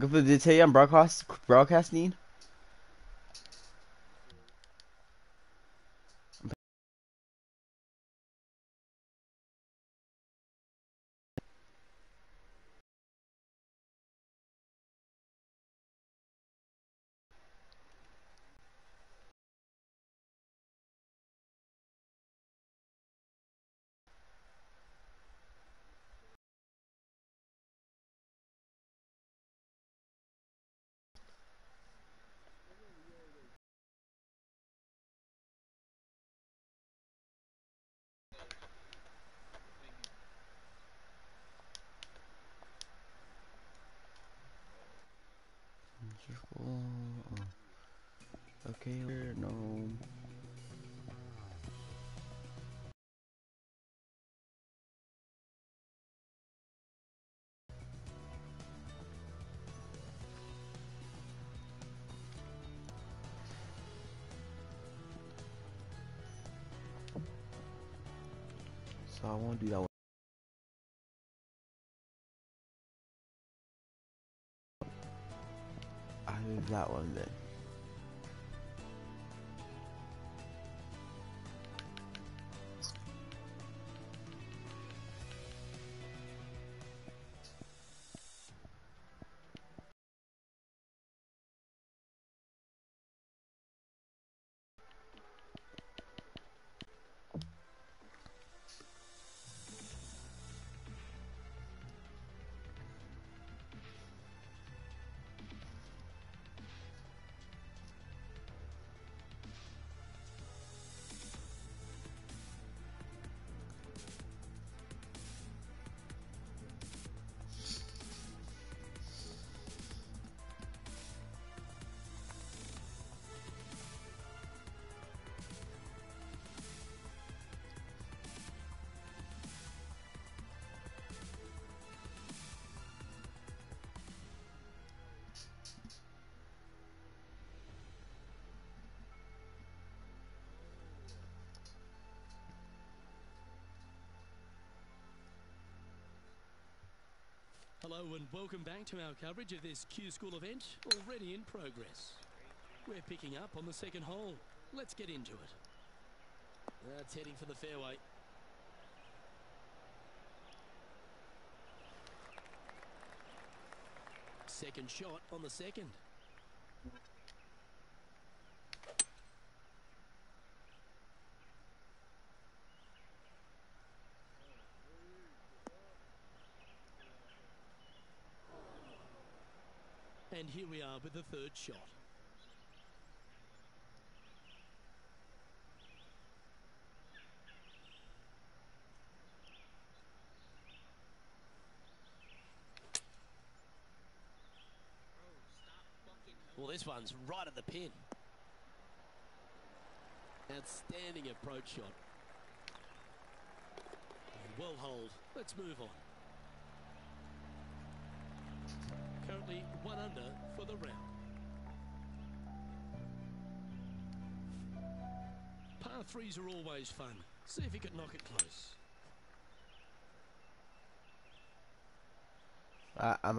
Did it tell you I'm broadcast broadcasting? Okay, no. So I won't do that one. I do that one then. Hello and welcome back to our coverage of this Q School event, already in progress. We're picking up on the second hole. Let's get into it. That's heading for the fairway. Second shot on the second. And here we are with the third shot. Well, this one's right at the pin. Outstanding approach shot. Well hold. Let's move on. Currently one under Threes are always fun. See if he can knock it close. I, I'm a